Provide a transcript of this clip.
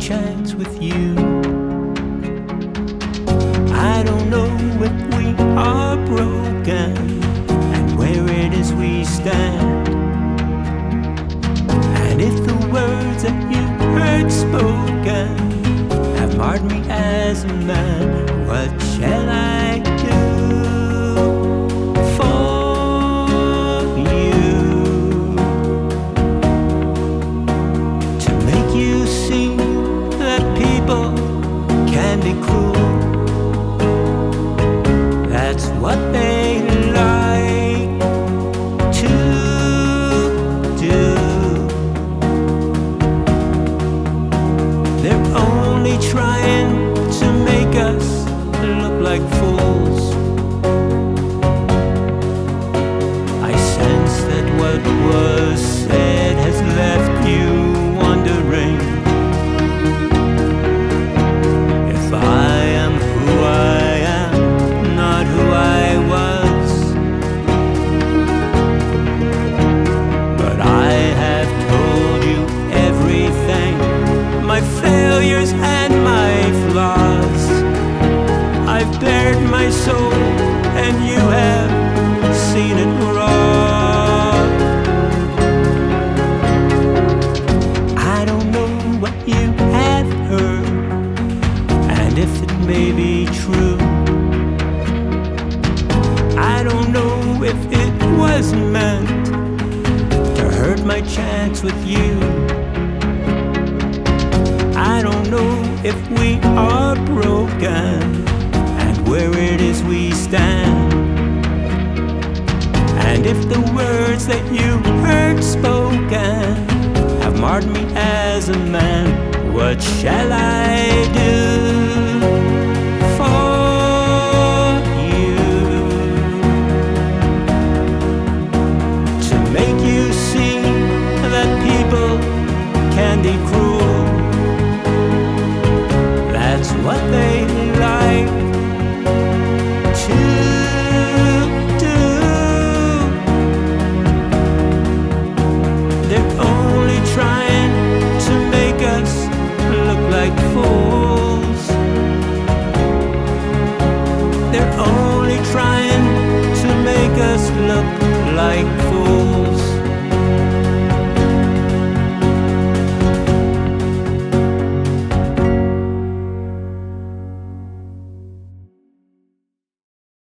chance with you. I don't know if we are broken and where it is we stand. And if the words that you heard spoken have marred me as a man, what can be. That's what they like to do. They're only trying to make us look like fools. My soul, and you have seen it raw. I don't know what you have heard, and if it may be true. I don't know if it was meant to hurt my chance with you. I don't know if we are broken words that you heard spoken. Have marred me as a man, what shall I do for you? To make you see that people can be cruel? They're only trying to make us look like fools. They're only trying to make us look like.